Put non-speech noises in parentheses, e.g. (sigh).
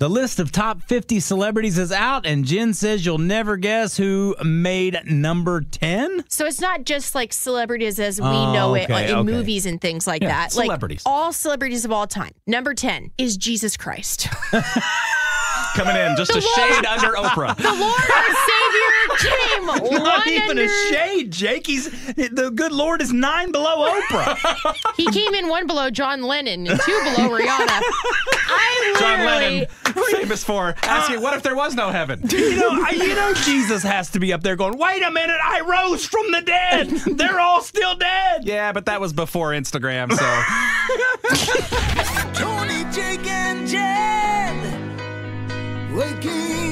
The list of top 50 celebrities is out, and Jen says you'll never guess who made number 10. So it's not just like celebrities as we Oh, know it okay, like, in okay. movies and things like Yeah, that. celebrities. Like all celebrities of all time. Number 10 is Jesus Christ. (laughs) Coming in just a shade under Oprah. (laughs) the Lord and Savior came (laughs) Not one even under, a shade, Jake. He's the good Lord is nine below Oprah. He came in one below John Lennon and two below Rihanna. I John Lennon, famous for asking, uh, "What if there was no heaven?" (laughs) you know, I- you know, Jesus has to be up there going, "Wait a minute, I rose from the dead. They're all still dead." Yeah, but that was before Instagram, so (laughs) Tony, Jake, and Jen. Waking